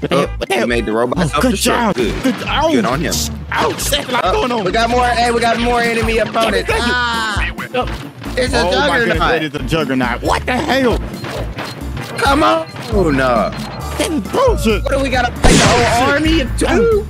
What the hell? He made the robot Oh, good job. Good. Good. Oh, Good on him. Oh, shit, what's Oh, going on? we got more. Hey, we got more enemy opponents. Ah, Oh, it's a oh juggernaut. it is a juggernaut. What the hell? Come on. Oh no. That is bullshit. What do we got to fight the whole army of two?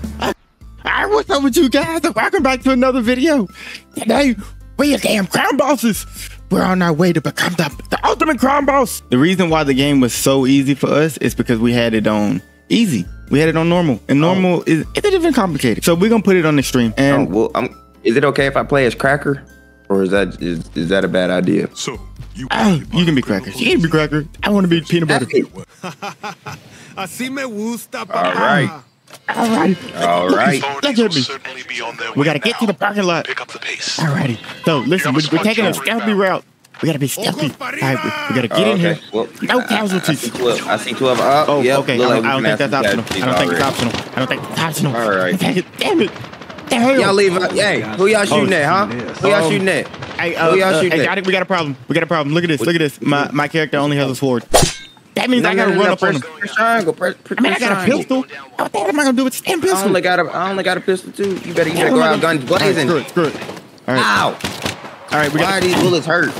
Alright, what's up with you guys? Welcome back to another video. Today, we are damn crime bosses. We're on our way to become the, the ultimate crime boss. The reason why the game was so easy for us is because we had it on easy. We had it on normal. And normal is it's even complicated. So we're gonna put it on the stream. Oh, And well, um, is it okay if I play as Cracker, or is that is, is that a bad idea? So you oh, you can be Cracker. You can be cracker. I wanna be peanut butter. Así me gusta, All papá. right, Alright. all right. Let's hit me. We gotta get to the parking lot. Pick up the pace. Alrighty. So listen, we're, we're taking a stealthy route. We gotta be stealthy. Alright, we, we gotta get Oh, in here. Well, No I- I, I see twelve. I see twelve. Oh, Oh, yep, okay. I don't, like I don't think that's optional. I don't think it's optional. I don't think it's optional. All right. Dang it. Damn it. The? Y'all leave. uh, Hey, who y'all shooting at, huh? Who y'all Um, shooting at? Hey, uh, Who y'all uh, shooting hey, at? I think we got a problem. We got a problem. Look at this. Look at this. My my character only has a sword. That means No, I gotta no, run no, up on him. press triangle. Press, press I mean, I got a pistol. What the hell am I gonna do with this damn I only got a. I only got a pistol too. You better, you better go out gonna- guns blazing. Screw it. Screw it. All right. Ow! All right. We Why are these bullets hurt?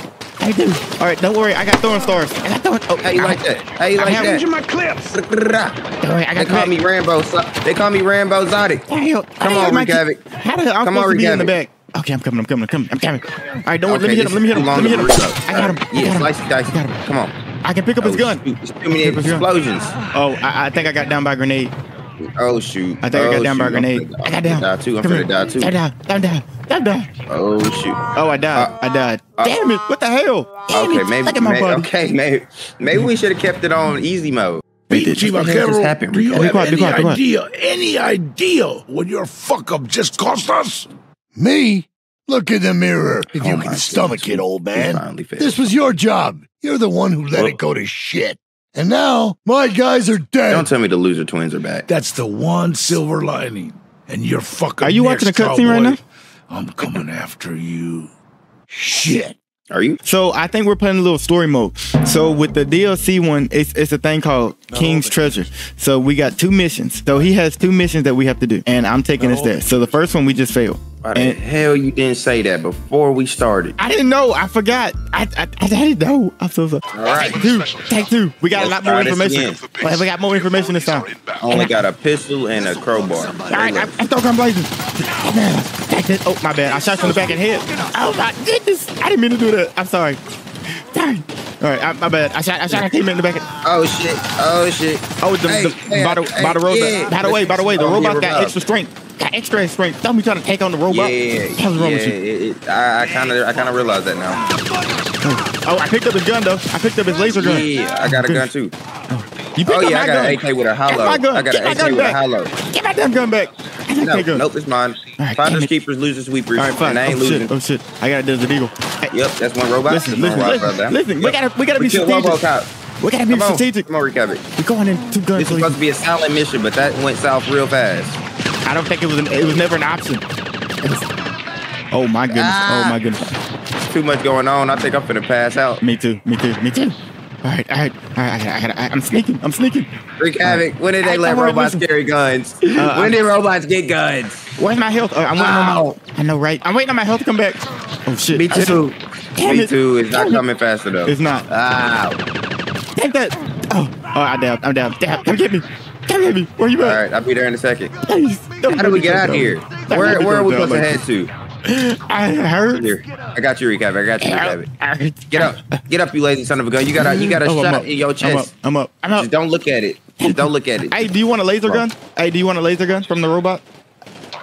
I do. All right. Don't worry. I got throwing stars. I got throwing. Oh, How you I- like that? How you I like have- that? my clips. Don't worry. I They got call me Rambo. So- They call me Rambo Zotic. Hell, Come on, Mikey. Rick Havoc. How the hell I'm Come supposed on, to be Rick in the back? Okay, I'm coming. I'm coming. I'm coming. I'm coming. All right, don't worry. Let me hit him. Let me hit him. Let me hit him. too long to I got him. I Yeah, slice dice. Got him. Come on. I can pick up his Oh, gun. shoot. It's too many Pick up his gun. explosions. Oh, I, I think I got down by a grenade. Oh shoot. I think I oh, got down by a grenade. I got I'm down. finna Die too. I'm Come finna here. die too. Down, down, down, down, down, down. Oh shoot. Oh, I died. Uh, I died. uh, Damn it! What the hell? Damn Okay, it. maybe, Look at my maybe body. okay, maybe maybe we should have kept it on easy mode. Wait, Chief What the hell just Vaquero, happened, do you Rico? Be have quiet, be any quiet, be idea, any idea what your fuck up just cost us? Me? Look in the mirror if Oh you can stomach goodness. it, old man. This was your job. You're the one who let Well- it go to shit. And now my guys are dead. Don't tell me the loser twins are back. That's the one silver lining. And you're fucking. Are you watching next, the cutscene right now? I'm coming after you. Shit. Are you? So I think we're playing a little story mode. So with the DLC one, it's it's a thing called King's Treasure. So we got two missions. So he has two missions that we have to do, and I'm taking us there. So the first one we just failed. Why the And hell you didn't say that before we started? I didn't know. I forgot. I I, I didn't know. I'm so sorry. All right. Take two. Take two. We got a lot Let's more try this information. again. Well, we got more information this time. I only got a pistol and a crowbar. All right, I, I thought I'm blazing. Man. Oh, my bad. I shot you in the back of the head. Oh my goodness. I didn't mean to do that. I'm sorry. Sorry. All right, I, my bad. I shot. I shot a teammate in the back. Of, Oh shit! Oh shit! oh, the, Hey, the, hey, by the hey, by the robot. yeah. By the way, by the way, the Oh, robot yeah, got extra strength. Got extra strength. Don't be trying to take on the robot. Yeah, What's wrong yeah. with you? It, it, I kind of, I kind of realize that now. Oh, I picked up his gun though. I picked up his laser gun. Yeah, I got a gun too. You picked Oh up yeah, my I got gun. an AK with a hollow. I got an AK gun with a back. hollow. Get my damn gun back. Got No, nope, it's mine. right, Finders, keepers, losers, sweepers, All right, fine. and I ain't oh losing. shit. Oh shit. I got a Desert Eagle. Hey, Yep, that's one robot. Listen, listen, one listen, robot, listen. We gotta, we gotta be We killed strategic. We gotta be Come on, strategic. come on, Havoc. We're going in two guns. This was supposed to be a silent mission, but that went south real fast. I don't think it was. An, it was never an option. Oh my goodness. Ah. Oh my goodness. Too much going on. I think I'm finna pass out. Me too. Me too. Me too. All right. All right. All right. I, I, I, I'm sneaking. I'm sneaking. Rick Havoc, when did I- they let I'm robots losing. carry guns? Uh, when did robots get guns? Where's my health? Uh, I'm waiting on my. I know, right? I'm waiting on my health to come back. Oh shit. Me I too. Damn Me it. too. It's not Damn it. coming fast enough. It's not. Ow. Take that. Oh. Oh, I'm down. I'm down. Down. Come get me. Come get me. Where are you at? All right, I'll be there in a second. Please. How do we get out down. here? Where where are we supposed to head to? I heard. Here, I got you, recap. I got you, recap. Get up, get up, you lazy son of a gun. You got a you got a Oh, shot up. in your I'm up. chest. I'm up. I'm up. Just don't look at it. Just don't look at it. Hey, do you want a laser gun? Hey, do you want a laser gun from the robot?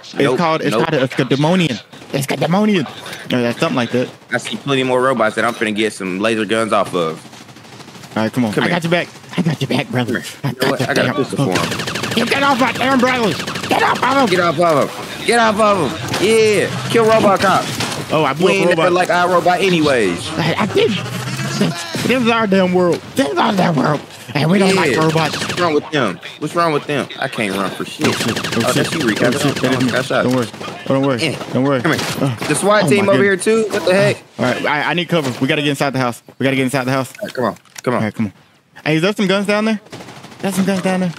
It's Nope, called it's nope. called a Scademonian. It's Scademonian. Or that's something like that. I see plenty more robots that I'm finna get some laser guns off of. All right, come on. Come I here. got your back. I got your back, brother. You know what? I got a pistol for him. Get, get off my damn brothers. Get off of him. Get off of him. Get off of him. Yeah. Kill RoboCop. Oh, I blew We up ain't a robot. like I robot anyways. I, I did. This is our damn world. This is our damn world. And we don't like robots. What's wrong with them? What's wrong with them? I can't run for shit. Oh, shit. Oh, that's you, Rick. Oh, That's shit. That is me. got shot. Don't worry. Oh, don't worry. Yeah. Don't worry. Come here. Uh, The SWAT Oh, team my over here too. What the heck? all right, I, I need cover. We got to get inside the house. We got to get inside the house. All right, come on. Come on. All right, come on. Hey, is there some guns down there? There's some guns down there.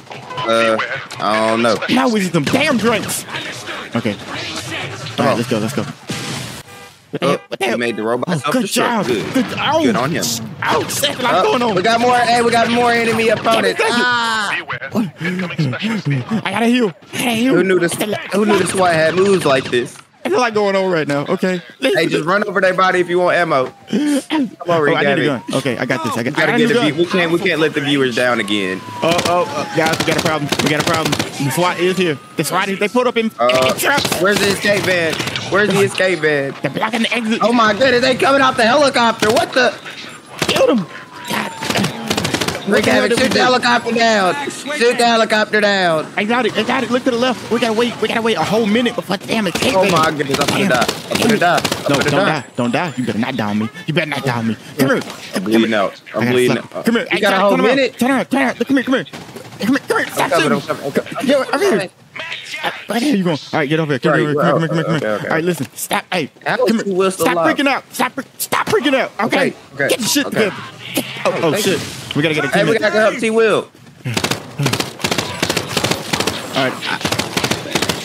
Uh, I don't know. Now we need some damn drinks. Okay. All right, on. let's go. Let's go. What the Oh, hell? You made the robot Oh, good job. Good. Good. Oh, Good on him. Oh, shit, what's Uh, going on? We got more. Hey, we got more enemy opponents. Ah! I gotta heal. I gotta heal. Who knew this? Who knew this SWAT had moves like this? There's a lot going on right now. Okay. Hey, just run over their body if you want ammo. Come on, Oh, I need a gun. Okay, I got this. I got, gotta I get the view. We can't. We can't let the viewers down again. Oh, oh, oh, guys, we got a problem. We got a problem. The SWAT is here. The SWAT is. They put up in, Uh, in where's the escape van? Where's the escape van? They're blocking the exit. Oh my goodness, they coming off the helicopter. What the? Kill them. Rick Havoc, shoot the helicopter down. Shoot the helicopter down. I got it. I got it. Look to the left. We gotta wait. We gotta wait a whole minute before damn escape. Oh my goodness, I'm gonna die. I'm gonna die. I'm No, gonna don't die. die. Don't die. You better not die on me. You better not die on me. Come here. I'm bleeding out. I'm bleeding out. Come here. You got a whole minute? Turn around. Turn around. Come here. Come here. Come here. Come here. I'm Stop shooting. I'm coming, I'm coming. Yo, over here. Uh, Where you going? All right, get over here. Come Right, here. Come here. Come here. Come here. Okay, okay. All right, listen. Stop. Hey, come here. Stop alive? freaking out. Stop. Stop freaking out. Okay. Okay, okay, Get the shit okay. together. Oh, oh shit. We gotta get a Hey, team. we gotta go help T. Will. All right. I-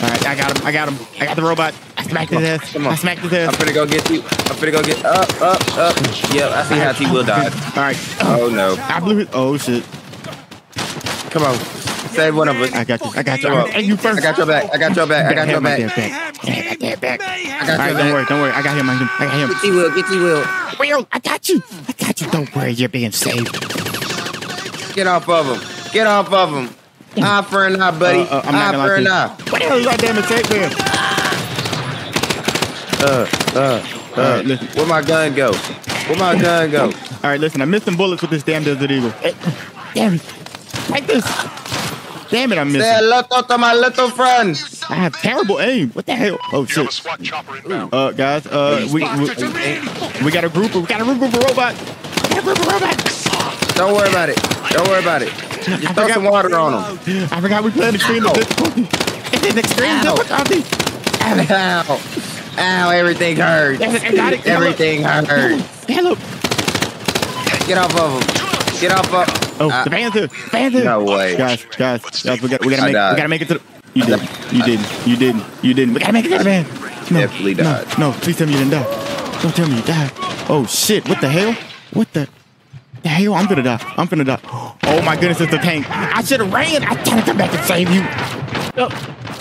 All right, I got him. I got him. I got the robot. I smacked his ass. Come on. I smacked his I'm ass. finna go get you. I'm finna go get up, up, up. Yep, I see how T. Will died. All right. Oh no. I blew it. Oh shit. Come on. Save one of us. I got you. I got you. Hey, you first. I got your back. I got your back. I got your back. back. I got that back. I All got right, your don't worry. Don't worry. I got him. I got him. I got him. Get T. Will. Get T. Will. Will, I got you. I got you. Don't worry. You're being saved. Get off of him. Get off of him. Eye for an eye, buddy. Uh, uh, I'm eye for an eye. What the hell is that damn escape van? Uh, uh, uh. right, listen. Where my gun go? Where my gun go? All right, listen. I'm missing bullets with this damn Desert Eagle. Hey, Damn it. Like this. Damn it, I'm missing. Say missing. hello to my little friend. I have terrible aim. What the hell? Oh, You have a shit. SWAT chopper inbound. Uh, guys, uh, we, we, we got a group. We got a group of robots. We got a group of robots. Don't worry about it. Don't worry about it. Just throw some water on them. I forgot we playing extreme Ow. difficulty. It's an extreme Ow. difficulty. Ow. Ow. Ow, everything hurts. Yes, I got it. Everything hurts. Hello. Get off of them. Get off of Oh, Uh, the van's here. Van's here. No way. Guys, guys, guys, we got, we gotta make, we gotta make it to the. You didn't. You didn't. You didn't. You didn't. We gotta make it to the van. No, Definitely died. No, no, please tell me you didn't die. Don't tell me you died. Oh shit! What the hell? What the? The hell? I'm gonna die. I'm gonna die. Oh my goodness, it's a tank. I should have ran. I tried to come back and save you. Oh,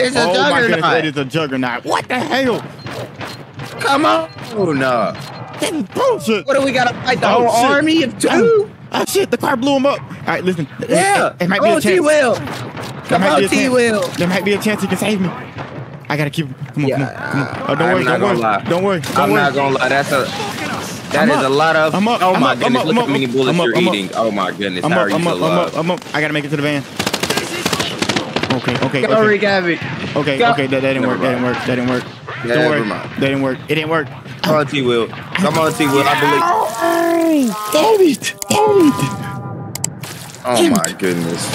It's a oh my goodness, it is a juggernaut. What the hell? Come on. Oh, no. Bullshit. What do we got to fight? The Oh, whole shit. army of two? Oh, oh shit! The car blew him up. All right, listen. Yeah. It, might be oh, a chance. Will. There Come on, a T. chance. Will. There might be a chance he can save me. I gotta keep. Come on, Yeah, come on, come on. Oh, don't I'm worry, don't worry, lie. don't worry, don't I'm worry. not gonna lie. That's a that I'm is up. a lot of. I'm up. Oh I'm my up. I'm goodness! up. Look I'm how many bullets I'm up. you're I'm up. eating. Oh my goodness! I'm up, I'm up, I'm up. I'm up. I gotta make it to the van. Okay, okay, Go, okay. Rick. Okay, Go. okay, that, that didn't Never work, that didn't work, that didn't work. Don't worry, mind. that didn't work. It didn't work. Come on, T. Will. Come on, T. Will. I believe. Oh, damn it, damn Oh my goodness.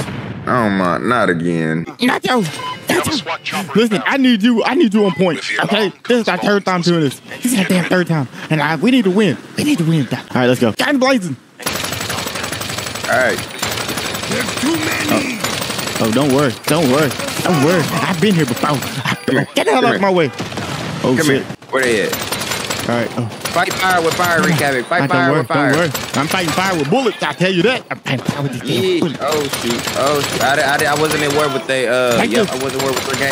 Oh my, not again. it. Nacho, You have a Nacho. Listen. I need you. I need you on point. Okay, this is our third time doing this. This is our damn third time, and I, we need to win. We need to win. All right, let's go. Guns blazing. All right. There's too many. Oh, oh, don't worry, don't worry, don't worry. I've been here before. here. Get the hell out of my way. Oh Come shit. here. Where they at? All right. Oh. Fight fire with fire, Rick Havoc. Fight fire worry, with fire. Don't worry. I'm fighting fire with bullets. I tell you that. I'm fighting fire with these Yeah. bullets. Oh shoot. Oh shoot. I, I, I wasn't in war with they uh Thank you. I wasn't in war with their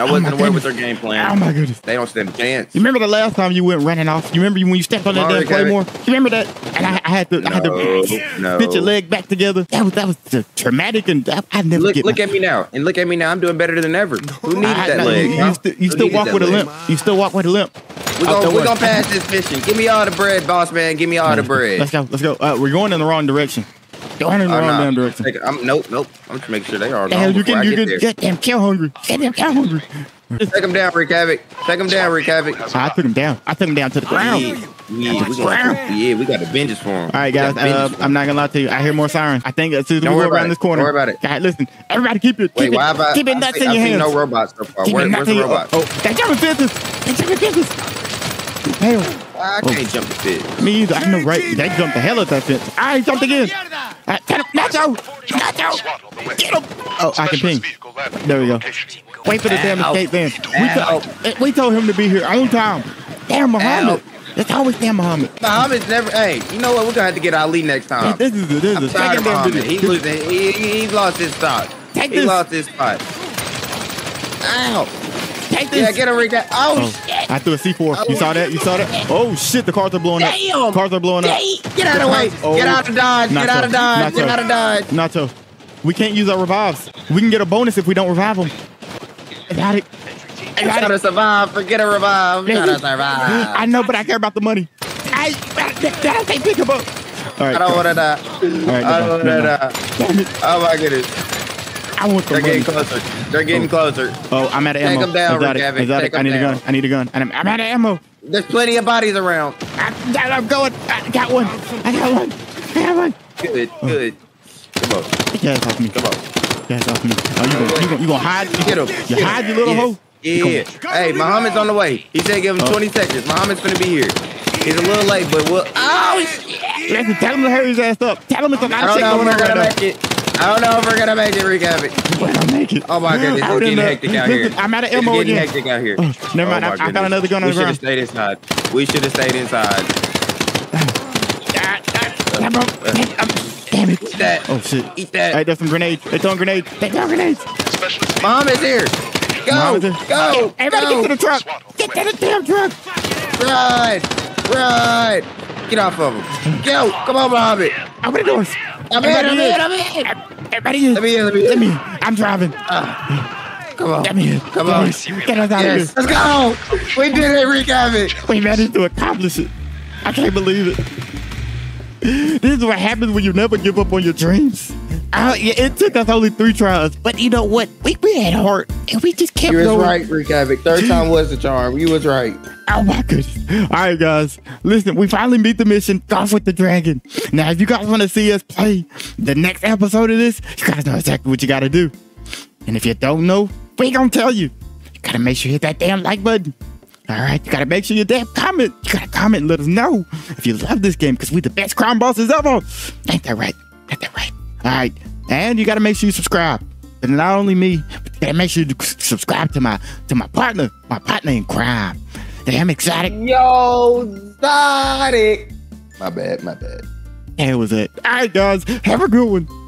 I Oh, wasn't my in word with their game plan. Oh my goodness. They don't stand a chance. You remember the last time you went running off? You remember when you stepped on that damn claymore? You remember that? And I, I had to, I had to No, no. fit your leg back together. That was that was traumatic, and I, I never Look get. look my, at me now. And look at me now. I'm doing better than ever. Who needs I- that leg? You, huh? you still, you still walk with a limp. You still walk with a limp. We're Oh, gonna, don't we worry. gonna pass this mission. Give me all the bread, boss man. Give me all the bread. Let's go. Let's go. Uh, we're going in the wrong direction. Going in the Oh, wrong damn direction. Take- I'm, nope, nope. I'm just making sure they are gone you can you can get damn cow hungry. Get damn cow hungry. Take him down, Rick Havoc. Take him down, Rick Havoc. I took him down. I took him down to the ground. Yeah, yeah, we got, yeah, we got the vengeance for him. All right, guys. Uh, I'm not gonna lie to you. I hear more sirens. I think as soon as Don't we go around about this it. corner. Don't worry about it. Guys, listen. Everybody, keep your keep why it, have I? keep it nuts seen- in your I've hands. no robots so far. Keep Where, it where's the your. robots? Oh, they jumping fences. They jumping fences. Hell. I can't jump the fence. Me either. I know, right? They jumped the hell out that fence. I jumped again. Uh, get him. Nacho! Nacho! Get him! Oh, I can ping. There we go. Wait for the damn escape van. We, Ow. to- we told him to be here on time. Damn Muhammad. It's always damn Muhammad. Muhammad's never. Hey, you know what? We're gonna have to get Ali next time. this is this is I'm the second damn Muhammad. video. He losing. He, he, he lost his spot. Take he this. lost his spot. Ow! Take this. Yeah, get him right there. Oh, Oh, shit! I threw a C4. You saw that? You saw that? Oh shit, the cars are blowing up. Damn. Cars are blowing up. Get out of the way! Oh. Get out of Dodge! Get out of Dodge! Get out of Dodge! Nacho, we can't use our revives. We can get a bonus if we don't revive them. I Got it. I gotta survive. Forget a revive. To survive. I know, but I care about the money. I, I, can't pick him up. All right, I don't want to die. right, I don't want to die. Oh my goodness. I want the They're money. getting closer. They're getting oh. closer. Oh, I'm out of Take ammo. him down, Exotic, Rick exotic. Take I need him a gun. I need a gun. And I'm, I'm out of ammo. There's plenty of bodies around. I, I'm going. I got one. I got one. I got one. Good, oh. good. Come on, Gas off me. come on. Gas off me. Oh, you gonna, you gonna, you gonna hide? You, Get him. You Get hide, him. you little yeah. hoe? Yeah. Hey, Muhammad's on the way. He said give him Oh. 20 seconds. Muhammad's gonna be here. He's a little late, but we'll. Oh, shit. Listen, tell him to hurry his ass up. Tell him it's a lot of shit know if going we're on gonna right it. I don't know if we're gonna make it, Rick Havoc. now. When I make it. Oh my goodness, I it's getting didn't hectic out here. I'm out of ammo getting again. hectic out here. Oh, never oh mind. my I- I got another gun on We the should have stayed inside. We should have stayed inside. Damn, bro. Damn, Damn it. Eat that. Oh shit. Eat that. Hey, there's some grenades. They're throwing grenades. They're throwing grenades. Muhammad's here. Go, Muhammad's here. go, Everybody go. get to the truck. Get to the damn truck. Ride, ride. Get off of him. Go. Come on, Muhammad. Open the doors. I'm in, I'm in, I'm in. Everybody in. Let me in, let me in. Let me in. I'm driving. Ah. Come on. Let me in. Come on. Get us out Yes. of Let's go. We did it, Rick Havoc. here. We managed to accomplish it. I can't believe it. This is what happens when you never give up on your dreams. Yeah, it took us only three tries, but you know what? We, we had heart, and we just kept You was going. right, Rick Havoc. Third time was the charm. You was right. Oh my goodness. All right, guys. Listen, we finally beat the mission. Golf with the Dragon. Now, if you guys want to see us play the next episode of this, you guys know exactly what you got to do. And if you don't know, we going to tell you. You got to make sure you hit that damn like button. All right, you got to make sure you damn comment. You got to comment and let us know if you love this game because we the best crime bosses ever. Ain't that right? Ain't that right? All right. And you got to make sure you subscribe. But not only me, but you got to make sure you subscribe to my to my partner, my partner in crime. Damn exotic. Yo, Sonic. My bad, my bad. That was it. All right, guys. Have a good one.